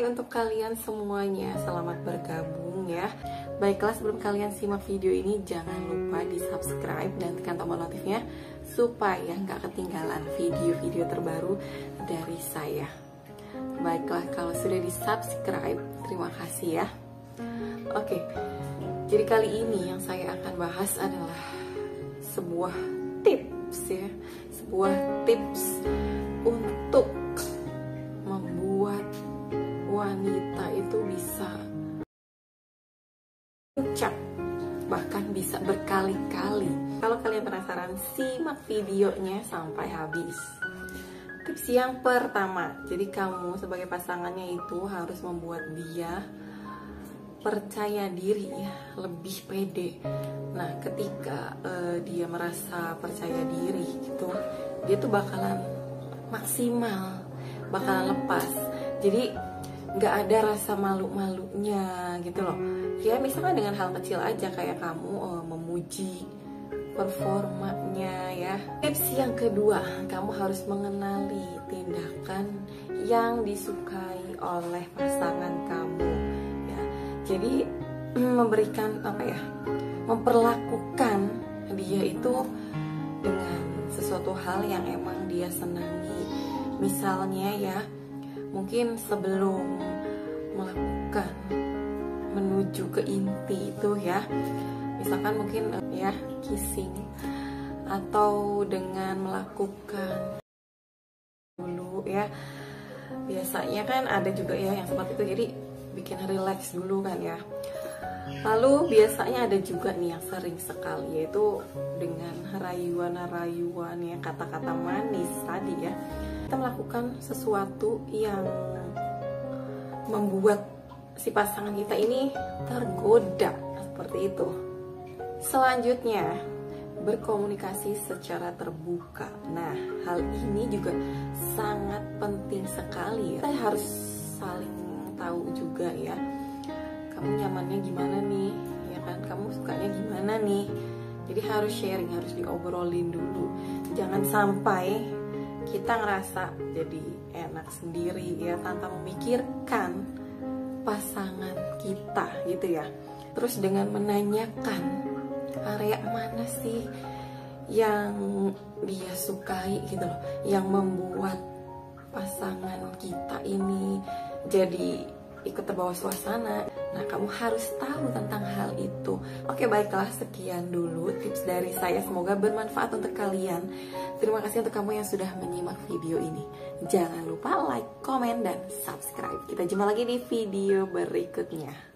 Untuk kalian semuanya, selamat bergabung ya. Baiklah sebelum kalian simak video ini Jangan lupa di subscribe dan tekan tombol notifnya Supaya nggak ketinggalan video-video terbaru dari saya. Baiklah kalau sudah di subscribe Terima kasih ya. Oke, jadi kali ini yang saya akan bahas adalah Sebuah tips ya. Sebuah tips bahkan bisa berkali-kali. Kalau kalian penasaran simak videonya sampai habis. Tips yang pertama jadi kamu sebagai pasangannya itu harus membuat dia percaya diri ya lebih pede. Nah ketika uh, dia merasa percaya diri gitu dia tuh bakalan maksimal bakalan lepas. Jadi nggak ada rasa malu-malunya gitu loh. Ya misalnya dengan hal kecil aja kayak kamu uh, memuji performanya ya. Tips yang kedua kamu harus mengenali tindakan yang disukai oleh pasangan kamu ya. Jadi memberikan apa ya memperlakukan dia itu dengan sesuatu hal yang emang dia senangi. Misalnya ya mungkin sebelum melakukan menuju ke inti itu ya. Misalkan mungkin ya kissing. Atau dengan melakukan dulu ya. Biasanya kan ada juga ya yang seperti itu jadi bikin relax dulu kan ya. Lalu biasanya ada juga nih yang sering sekali yaitu dengan rayuan-rayuan ya kata-kata manis tadi ya kita melakukan sesuatu yang membuat si pasangan kita ini tergoda seperti itu. Selanjutnya, berkomunikasi secara terbuka. Nah, hal ini juga sangat penting sekali. Kita harus saling tahu juga ya. Kamu nyamannya gimana nih? Ya kan, kamu sukanya gimana nih? Jadi harus sharing, harus diobrolin dulu. Jangan sampai kita ngerasa jadi enak sendiri ya tanpa memikirkan pasangan kita gitu ya. Terus dengan menanyakan area mana sih yang dia sukai gitu loh. Yang membuat pasangan kita ini jadi ikut terbawa suasana. Nah, kamu harus tahu tentang hal itu. Oke, baiklah, sekian dulu tips dari saya. Semoga bermanfaat untuk kalian. Terima kasih untuk kamu yang sudah menyimak video ini. Jangan lupa like, komen, dan subscribe. Kita jumpa lagi di video berikutnya.